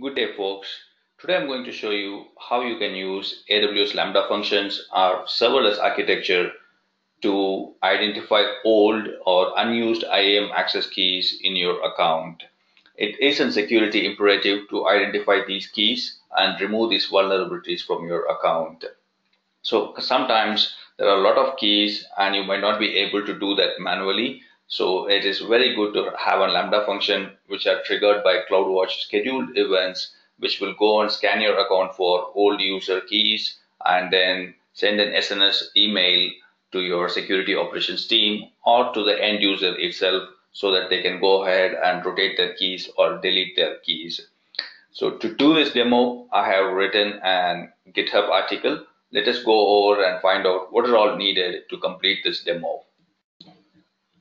Good day folks. Today I'm going to show you how you can use AWS Lambda functions or serverless architecture to identify old or unused IAM access keys in your account. It is a security imperative to identify these keys and remove these vulnerabilities from your account. So sometimes there are a lot of keys and you might not be able to do that manually. So it is very good to have a Lambda function which are triggered by CloudWatch scheduled events which will go and scan your account for old user keys and then send an SNS email to your security operations team or to the end user itself so that they can go ahead and rotate their keys or delete their keys. So to do this demo, I have written an GitHub article. Let us go over and find out what is all needed to complete this demo.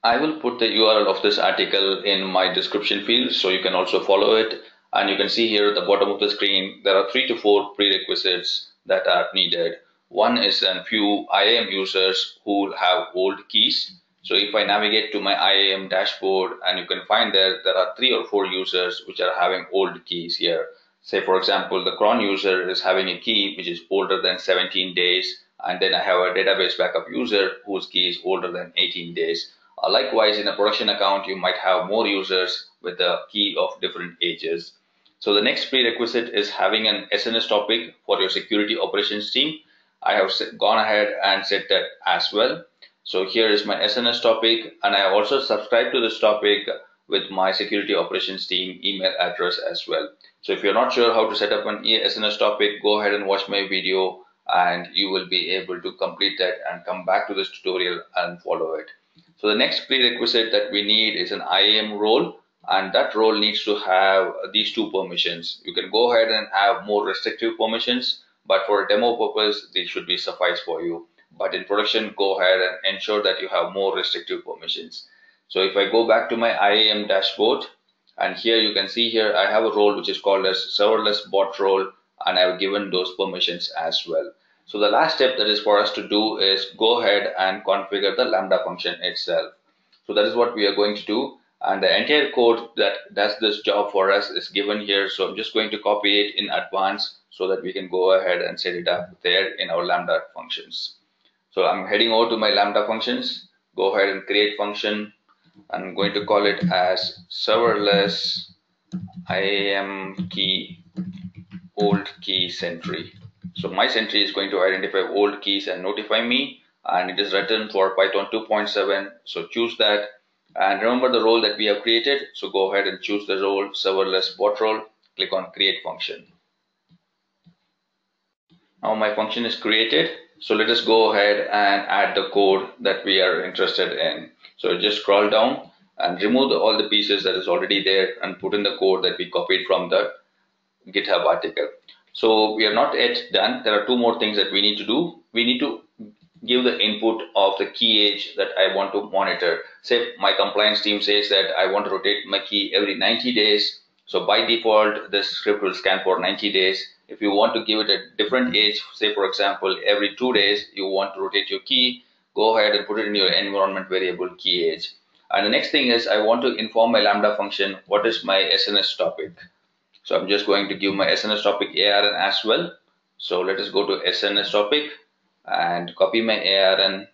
I will put the URL of this article in my description field so you can also follow it. And you can see here at the bottom of the screen, there are three to four prerequisites that are needed. One is a few IAM users who have old keys. So if I navigate to my IAM dashboard and you can find there, there are three or four users which are having old keys here. Say for example, the cron user is having a key which is older than 17 days. And then I have a database backup user whose key is older than 18 days. Uh, likewise, in a production account, you might have more users with a key of different ages. So the next prerequisite is having an SNS topic for your security operations team. I have gone ahead and set that as well. So here is my SNS topic and I also subscribed to this topic with my security operations team email address as well. So if you're not sure how to set up an SNS topic, go ahead and watch my video and you will be able to complete that and come back to this tutorial and follow it. So the next prerequisite that we need is an IAM role and that role needs to have these two permissions. You can go ahead and have more restrictive permissions, but for a demo purpose, these should be suffice for you. But in production, go ahead and ensure that you have more restrictive permissions. So if I go back to my IAM dashboard, and here you can see here, I have a role which is called as serverless bot role, and I've given those permissions as well. So the last step that is for us to do is go ahead and configure the Lambda function itself. So that is what we are going to do. And the entire code that does this job for us is given here. So I'm just going to copy it in advance so that we can go ahead and set it up there in our Lambda functions. So I'm heading over to my Lambda functions. Go ahead and create function. I'm going to call it as serverless IAM key old key sentry. So my sentry is going to identify old keys and notify me and it is written for Python 2.7. So choose that and remember the role that we have created. So go ahead and choose the role serverless bot role. Click on create function. Now my function is created. So let us go ahead and add the code that we are interested in. So just scroll down and remove the, all the pieces that is already there and put in the code that we copied from the GitHub article. So we are not yet done. There are two more things that we need to do. We need to give the input of the key age that I want to monitor. Say my compliance team says that I want to rotate my key every 90 days. So by default, this script will scan for 90 days. If you want to give it a different age, say for example, every two days, you want to rotate your key, go ahead and put it in your environment variable key age. And the next thing is I want to inform my Lambda function, what is my SNS topic? So I'm just going to give my SNS topic ARN as well. So let us go to SNS topic and copy my ARN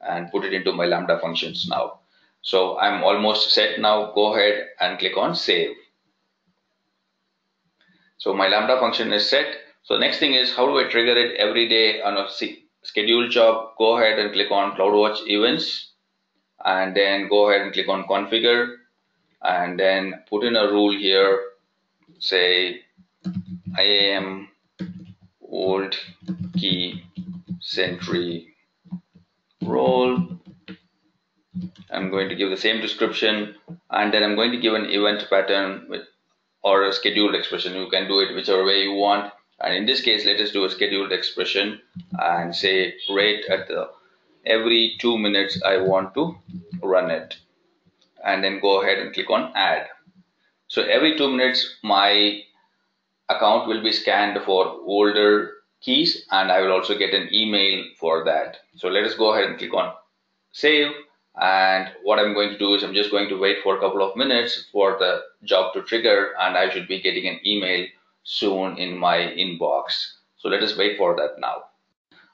and put it into my Lambda functions now. So I'm almost set now. Go ahead and click on save. So my Lambda function is set. So next thing is how do I trigger it every day on a schedule job? Go ahead and click on CloudWatch events and then go ahead and click on configure and then put in a rule here say IAM old key sentry role. I'm going to give the same description and then I'm going to give an event pattern with or a scheduled expression. You can do it whichever way you want. And in this case let us do a scheduled expression and say rate at the every two minutes I want to run it. And then go ahead and click on add so every two minutes, my account will be scanned for older keys and I will also get an email for that. So let us go ahead and click on save and what I'm going to do is I'm just going to wait for a couple of minutes for the job to trigger and I should be getting an email soon in my inbox. So let us wait for that now.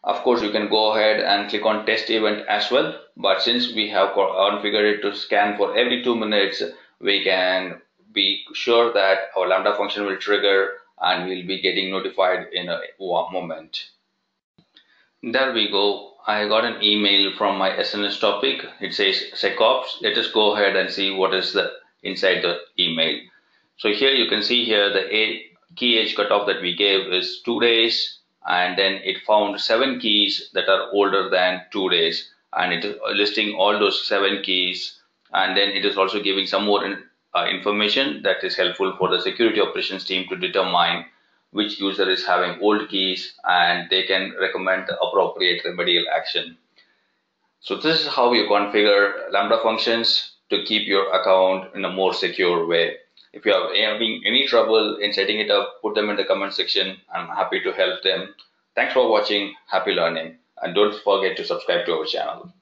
Of course, you can go ahead and click on test event as well. But since we have configured it to scan for every two minutes, we can be sure that our Lambda function will trigger and we'll be getting notified in a moment. There we go. I got an email from my SNS topic. It says SecOps. Let us go ahead and see what is the inside the email. So here you can see here the key age cutoff that we gave is two days and then it found seven keys that are older than two days and it is listing all those seven keys and then it is also giving some more uh, information that is helpful for the security operations team to determine which user is having old keys and they can recommend the appropriate remedial action. So this is how you configure Lambda functions to keep your account in a more secure way. If you are having any trouble in setting it up, put them in the comment section. I'm happy to help them. Thanks for watching. Happy learning. And don't forget to subscribe to our channel.